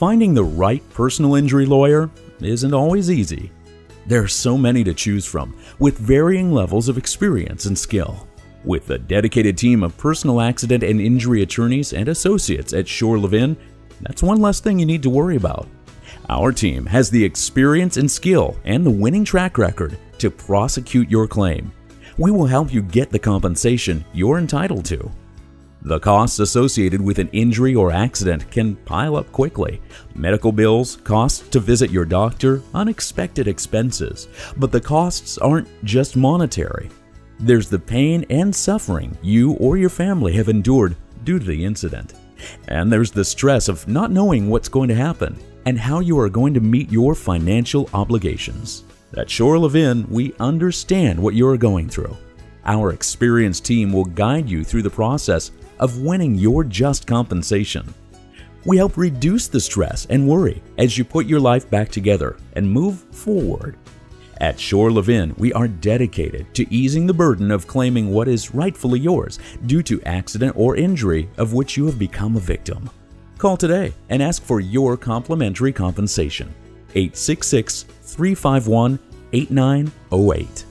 Finding the right personal injury lawyer isn't always easy. There are so many to choose from, with varying levels of experience and skill. With a dedicated team of personal accident and injury attorneys and associates at Shor Levin, that's one less thing you need to worry about. Our team has the experience and skill and the winning track record to prosecute your claim. We will help you get the compensation you're entitled to. The costs associated with an injury or accident can pile up quickly. Medical bills, costs to visit your doctor, unexpected expenses. But the costs aren't just monetary. There's the pain and suffering you or your family have endured due to the incident. And there's the stress of not knowing what's going to happen and how you are going to meet your financial obligations. At Shor Levin, we understand what you are going through. Our experienced team will guide you through the process of winning your just compensation. We help reduce the stress and worry as you put your life back together and move forward. At Shor Levin, we are dedicated to easing the burden of claiming what is rightfully yours due to accident or injury of which you have become a victim. Call today and ask for your complimentary compensation. 866 351 8908.